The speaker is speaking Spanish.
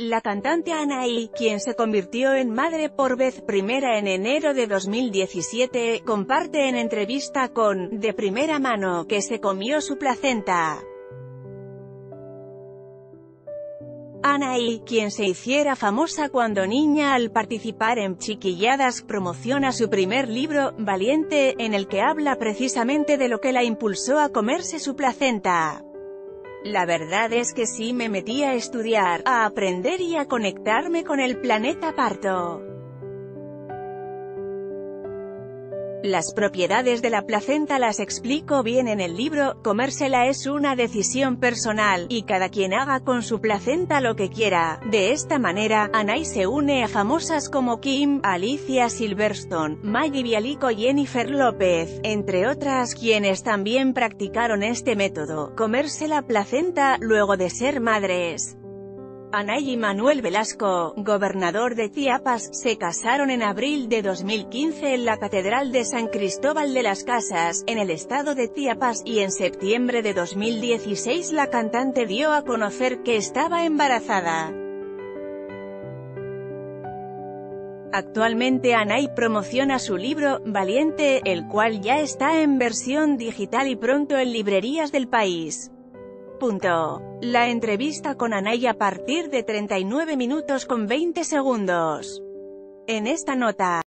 La cantante Anaí, quien se convirtió en madre por vez primera en enero de 2017, comparte en entrevista con De Primera Mano que se comió su placenta. Anaí, quien se hiciera famosa cuando niña al participar en Chiquilladas, promociona su primer libro, Valiente, en el que habla precisamente de lo que la impulsó a comerse su placenta. La verdad es que sí me metí a estudiar, a aprender y a conectarme con el planeta parto. Las propiedades de la placenta las explico bien en el libro, comérsela es una decisión personal, y cada quien haga con su placenta lo que quiera. De esta manera, Anay se une a famosas como Kim, Alicia Silverstone, Maggie Bialico y Jennifer López, entre otras, quienes también practicaron este método, comerse la placenta, luego de ser madres. Anay y Manuel Velasco, gobernador de Chiapas, se casaron en abril de 2015 en la Catedral de San Cristóbal de las Casas, en el estado de Chiapas, y en septiembre de 2016 la cantante dio a conocer que estaba embarazada. Actualmente Anay promociona su libro, Valiente, el cual ya está en versión digital y pronto en librerías del país. Punto. La entrevista con Anay a partir de 39 minutos con 20 segundos. En esta nota,